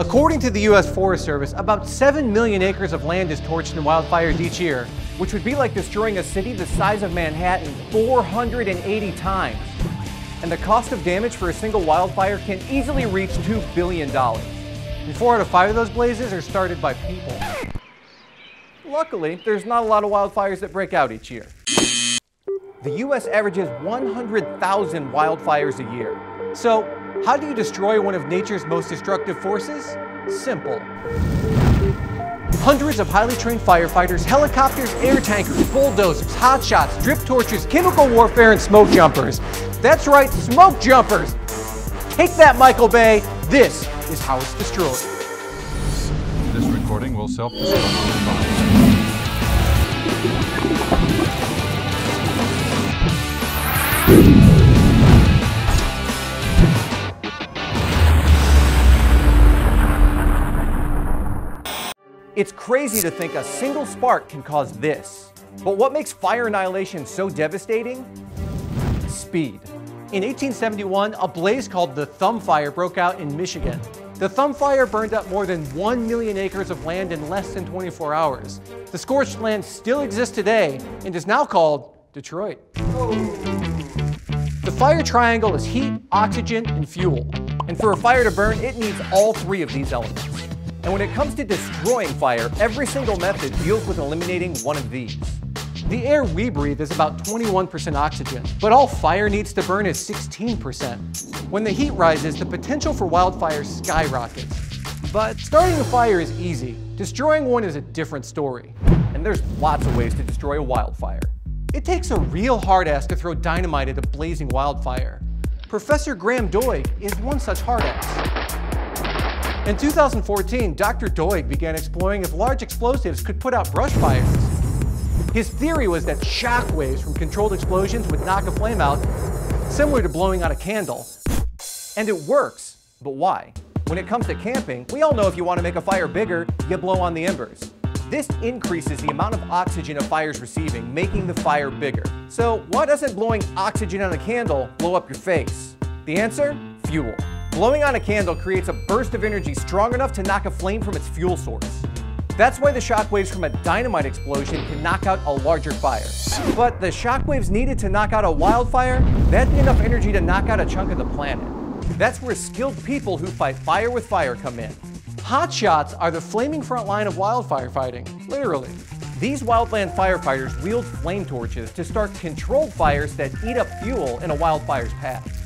According to the U.S. Forest Service, about 7 million acres of land is torched in wildfires each year, which would be like destroying a city the size of Manhattan 480 times. And the cost of damage for a single wildfire can easily reach $2 billion. And four out of five of those blazes are started by people. Luckily, there's not a lot of wildfires that break out each year. The US averages 100,000 wildfires a year. So, how do you destroy one of nature's most destructive forces? Simple. Hundreds of highly trained firefighters, helicopters, air tankers, bulldozers, hotshots, drip torches, chemical warfare, and smoke jumpers. That's right, smoke jumpers! Take that, Michael Bay! This is how it's destroyed. This recording will self-destruct. It's crazy to think a single spark can cause this. But what makes fire annihilation so devastating? Speed. In 1871, a blaze called the Thumb Fire broke out in Michigan. The Thumb Fire burned up more than 1 million acres of land in less than 24 hours. The scorched land still exists today and is now called Detroit. The fire triangle is heat, oxygen, and fuel. And for a fire to burn, it needs all three of these elements. And when it comes to destroying fire, every single method deals with eliminating one of these. The air we breathe is about 21% oxygen, but all fire needs to burn is 16%. When the heat rises, the potential for wildfires skyrockets. But starting a fire is easy. Destroying one is a different story. And there's lots of ways to destroy a wildfire. It takes a real hard ass to throw dynamite at a blazing wildfire. Professor Graham Doig is one such hard ass. In 2014, Dr. Doig began exploring if large explosives could put out brush fires. His theory was that shock waves from controlled explosions would knock a flame out, similar to blowing out a candle. And it works, but why? When it comes to camping, we all know if you want to make a fire bigger, you blow on the embers. This increases the amount of oxygen a fire is receiving, making the fire bigger. So why doesn't blowing oxygen on a candle blow up your face? The answer? Fuel. Blowing on a candle creates a burst of energy strong enough to knock a flame from its fuel source. That's why the shockwaves from a dynamite explosion can knock out a larger fire. But the shockwaves needed to knock out a wildfire, that'd be enough energy to knock out a chunk of the planet. That's where skilled people who fight fire with fire come in. Hotshots are the flaming front line of wildfire fighting, literally. These wildland firefighters wield flame torches to start controlled fires that eat up fuel in a wildfire's path.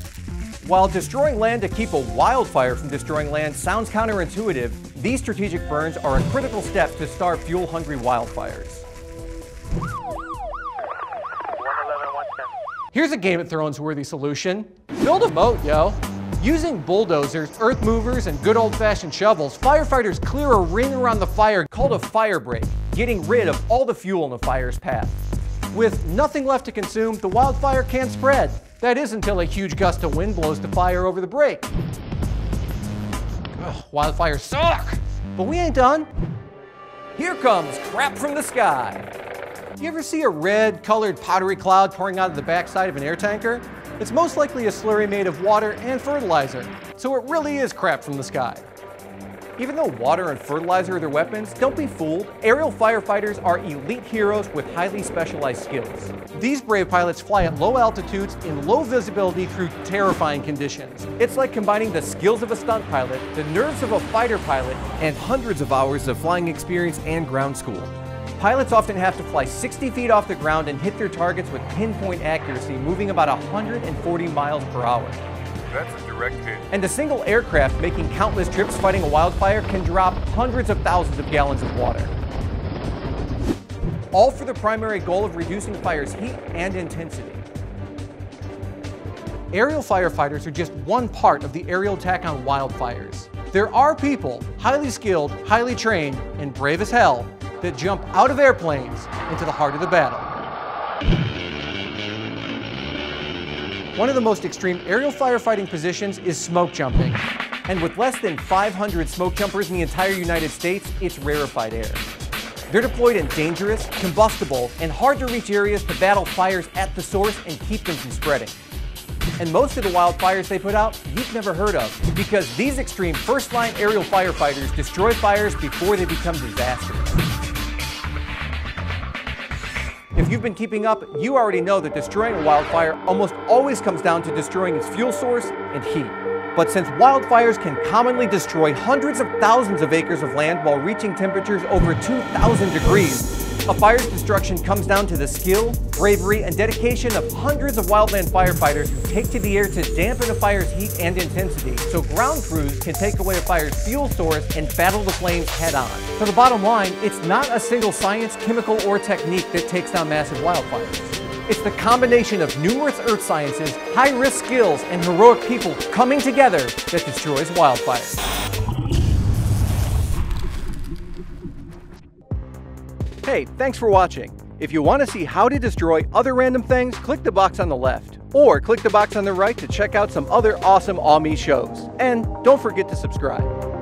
While destroying land to keep a wildfire from destroying land sounds counterintuitive, these strategic burns are a critical step to starve fuel-hungry wildfires. Here's a Game of Thrones worthy solution. Build a moat, yo. Using bulldozers, earth movers, and good old-fashioned shovels, firefighters clear a ring around the fire called a fire break, getting rid of all the fuel in the fire's path. With nothing left to consume, the wildfire can't spread. That is until a huge gust of wind blows the fire over the break. Ugh, wildfires suck! But we ain't done. Here comes crap from the sky. You ever see a red colored powdery cloud pouring out of the backside of an air tanker? It's most likely a slurry made of water and fertilizer, so it really is crap from the sky. Even though water and fertilizer are their weapons, don't be fooled. Aerial firefighters are elite heroes with highly specialized skills. These brave pilots fly at low altitudes in low visibility through terrifying conditions. It's like combining the skills of a stunt pilot, the nerves of a fighter pilot, and hundreds of hours of flying experience and ground school. Pilots often have to fly 60 feet off the ground and hit their targets with pinpoint accuracy, moving about 140 miles per hour. That's a direct hit. And a single aircraft making countless trips fighting a wildfire can drop hundreds of thousands of gallons of water. All for the primary goal of reducing fire's heat and intensity. Aerial firefighters are just one part of the aerial attack on wildfires. There are people, highly skilled, highly trained, and brave as hell, that jump out of airplanes into the heart of the battle. One of the most extreme aerial firefighting positions is smoke jumping. And with less than 500 smoke jumpers in the entire United States, it's rarefied air. They're deployed in dangerous, combustible, and hard to reach areas to battle fires at the source and keep them from spreading. And most of the wildfires they put out, you've never heard of, because these extreme first line aerial firefighters destroy fires before they become disasters. If you've been keeping up, you already know that destroying a wildfire almost always comes down to destroying its fuel source and heat. But since wildfires can commonly destroy hundreds of thousands of acres of land while reaching temperatures over 2,000 degrees, a fire's destruction comes down to the skill, bravery, and dedication of hundreds of wildland firefighters who take to the air to dampen a fire's heat and intensity, so ground crews can take away a fire's fuel source and battle the flames head on. So the bottom line, it's not a single science, chemical, or technique that takes down massive wildfires. It's the combination of numerous earth sciences, high-risk skills, and heroic people coming together that destroys wildfires. Hey, thanks for watching. If you want to see how to destroy other random things, click the box on the left. Or click the box on the right to check out some other awesome AWE shows. And don't forget to subscribe.